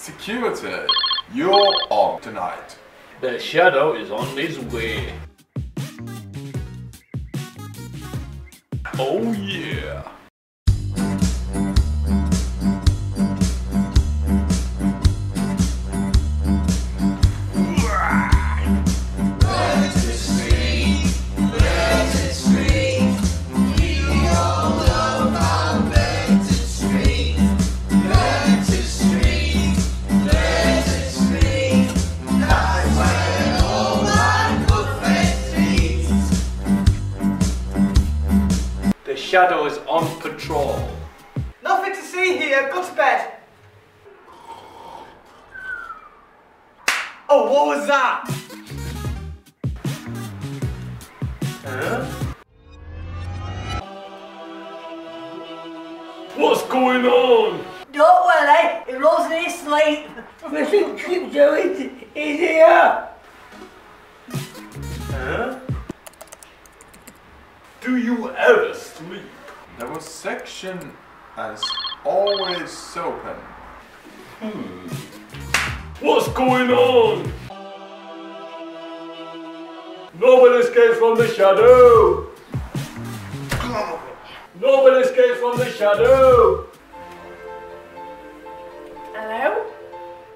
Security, you're on tonight. The shadow is on his way. Oh yeah. Shadow is on patrol. Nothing to see here. Go to bed. Oh, what was that? Huh? What's going on? Don't worry, it wasn't asleep. Mr. Crypto is, is here. You ever sleep? There was section as always open. Hmm. What's going on? Nobody escapes from the shadow. Nobody escapes from the shadow. Hello?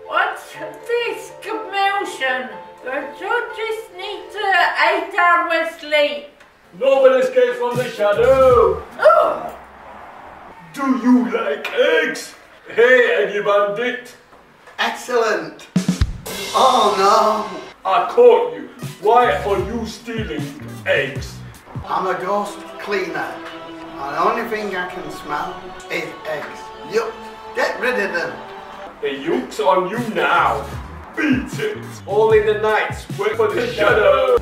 What's this commotion? The judges need uh, eight hours sleep. Nobody escapes from the shadow. Oh, Do you like eggs? Hey, Eddie Bandit. Excellent. Oh no, I caught you. Why are you stealing eggs? I'm a ghost cleaner. And the only thing I can smell is eggs. Yup, get rid of them. The yuke's on you now. Beat it. Only the knights wait for the shadow.